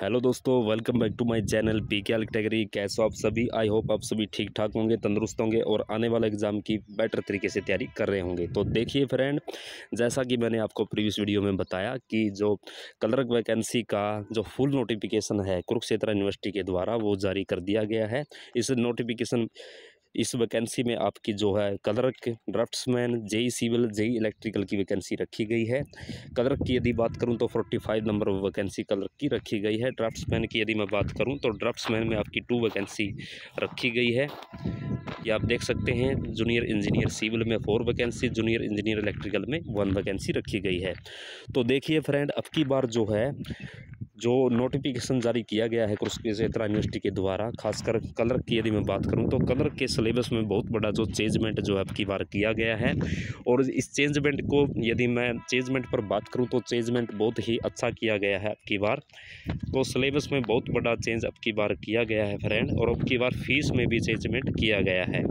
Hello दोस्तों welcome back to my channel P K category कैसे आप सभी? आई होप आप सभी ठीक ठाक होंगे, तंदुरुस्त होंगे और आने वाला एग्ज़ाम की बेटर तरीके से तैयारी कर रहे होंगे। तो देखिए फ्रेंड जैसा कि मैंने आपको प्रीवियस वीडियो में बताया कि जो कलरक वैकेंसी का जो फुल नोटिफिकेशन है, कुरुक्षेत्र यूनिवर्सिटी के द्वारा वो जारी कर दिया गया है। इस नोटिफिकेशन इस वैकेंसी में आपकी जो है clerk draftsman, JE civil, JE electrical की वैकेंसी रखी गई है। कलरक की यदि बात करूँ तो forty five number vacancy clerk की रखी गई है। ड्राफ्ट्समैन की यदि मैं बात करूँ तो ड्राफ्ट्समैन में आपकी टू वैकेंसी रखी गई है। ये आप देख सकते हैं, जूनियर इंजीनियर सिविल में four vacancy, junior engineer electrical में वन वैकेंसी रखी गई है। तो देखिए फ्रेंड, अब की बार जो है जो नोटिफिकेशन जारी किया गया है कुरुक्षेत्र यूनिवर्सिटी के द्वारा, खासकर कलर की यदि मैं बात करूँ तो कलर के सिलेबस में बहुत बड़ा जो चेंजमेंट जो है अब की बार किया गया है। और इस चेंजमेंट को यदि मैं चेंजमेंट पर बात करूँ तो चेंजमेंट बहुत ही अच्छा किया गया है अब की बार। तो सिलेबस में बहुत बड़ा चेंज अब की बार किया गया है फ्रेंड और अब की बार फ़ीस में भी चेंजमेंट किया गया है।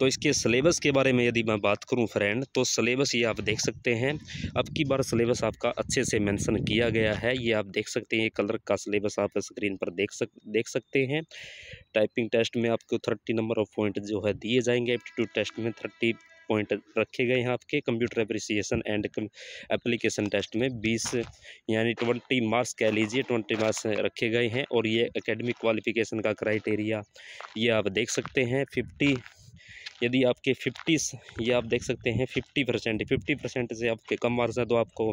तो इसके सिलेबस के बारे में यदि मैं बात करूँ फ्रेंड तो सिलेबस ये आप देख सकते हैं। अब की बार सिलेबस आपका अच्छे से मेंशन किया गया है। ये आप देख सकते हैं, ये कलर का सिलेबस आप स्क्रीन पर देख सक, देख सकते हैं। टाइपिंग टेस्ट में आपको थर्टी नंबर ऑफ़ पॉइंट जो है दिए जाएँगे। एप्टीट्यूड टेस्ट में थर्टी पॉइंट रखे गए हैं आपके। Computer appreciation and application test में बीस, यानी ट्वेंटी मार्क्स कह लीजिए ट्वेंटी मार्क्स रखे गए हैं। और ये एकेडमिक क्वालिफिकेशन का क्राइटेरिया ये आप देख सकते हैं। फिफ्टी यदि आपके फिफ्टी ये आप देख सकते हैं फिफ्टी परसेंट फिफ्टी परसेंट से आपके कम मार्क्स हैं तो आपको,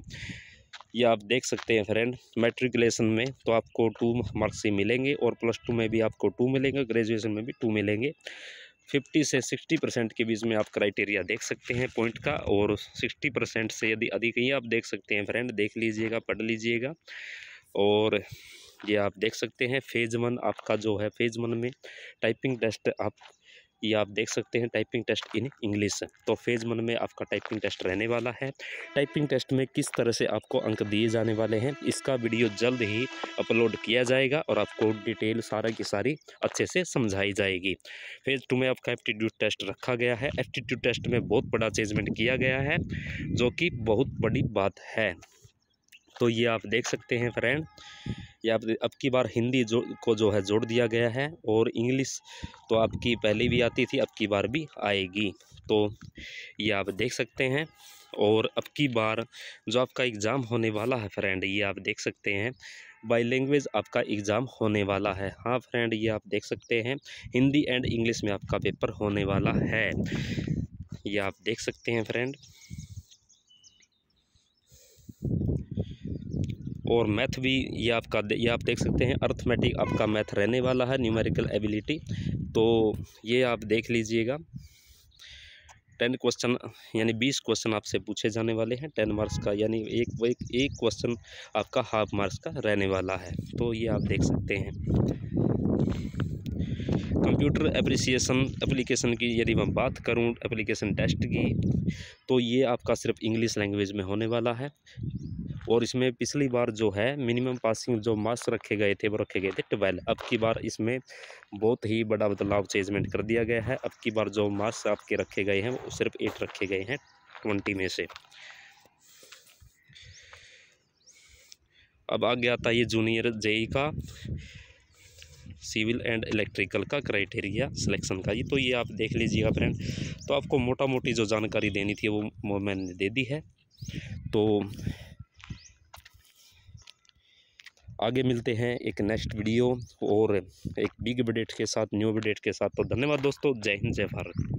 ये आप देख सकते हैं फ्रेंड मेट्रिकुलेशन में तो आपको टू मार्क्स ही मिलेंगे और प्लस टू में भी आपको टू मिलेंगे ग्रेजुएशन में भी टू मिलेंगे। फिफ्टी से सिक्सटी परसेंट के बीच में आप क्राइटेरिया देख सकते हैं पॉइंट का और सिक्सटी परसेंट से यदि अधिक ही आप देख सकते हैं फ्रेंड देख लीजिएगा, पढ़ लीजिएगा और ये आप देख सकते हैं फ़ेज़ वन आपका जो है फ़ेज़ वन में टाइपिंग टेस्ट आप ये आप देख सकते हैं टाइपिंग टेस्ट इन इंग्लिश तो फ़ेज़ वन में आपका टाइपिंग टेस्ट रहने वाला है। टाइपिंग टेस्ट में किस तरह से आपको अंक दिए जाने वाले हैं, इसका वीडियो जल्द ही अपलोड किया जाएगा और आपको डिटेल सारा की सारी अच्छे से समझाई जाएगी। फ़ेज़ टू में आपका एप्टीट्यूड टेस्ट रखा गया है। एप्टीट्यूड टेस्ट में बहुत बड़ा चेंजमेंट किया गया है, जो कि बहुत बड़ी बात है। तो ये आप देख सकते हैं फ्रेंड ये आप, अब की बार हिंदी जो, को जो है जोड़ दिया गया है और इंग्लिश तो आपकी पहले भी आती थी, अब की बार भी आएगी। तो ये आप देख सकते हैं और अब की बार जो आपका एग्ज़ाम होने वाला है फ्रेंड, ये आप देख सकते हैं। बाई लैंग्वेज आपका एग्ज़ाम होने वाला है। हाँ फ्रेंड, ये आप देख सकते हैं। हिंदी एंड इंग्लिश में आपका पेपर होने वाला है। ये आप देख सकते हैं फ्रेंड। और मैथ भी ये आपका ये आप देख सकते हैं अर्थमेटिक आपका मैथ रहने वाला है न्यूमेरिकल एबिलिटी तो ये आप देख लीजिएगा। टेन क्वेश्चन यानी बीस क्वेश्चन आपसे पूछे जाने वाले हैं, टेन मार्क्स का, यानी एक एक एक क्वेश्चन आपका हाफ़ मार्क्स का रहने वाला है। तो ये आप देख सकते हैं। कंप्यूटर एप्रिसिएशन एप्लीकेशन की यदि मैं बात करूँ एप्लीकेशन टेस्ट की तो ये आपका सिर्फ़ इंग्लिश लैंग्वेज में होने वाला है। और इसमें पिछली बार जो है मिनिमम पासिंग जो मार्क्स रखे गए थे, वो रखे गए थे ट्वेल्व अब की बार इसमें बहुत ही बड़ा बदलाव चेंजमेंट कर दिया गया है। अब की बार जो मार्क्स आपके रखे गए हैं, वो सिर्फ़ एट रखे गए हैं ट्वेंटी में से। अब आगे आता ये जूनियर जेई का सिविल एंड इलेक्ट्रिकल का क्राइटेरिया सिलेक्शन का। ये तो ये आप देख लीजिएगा फ्रेंड तो आपको मोटा मोटी जो जानकारी देनी थी, वो मैंने दे दी है। तो आगे मिलते हैं एक नेक्स्ट वीडियो और एक बिग अपडेट के साथ न्यू अपडेट के साथ। तो धन्यवाद दोस्तों, जय हिंद, जय भारत।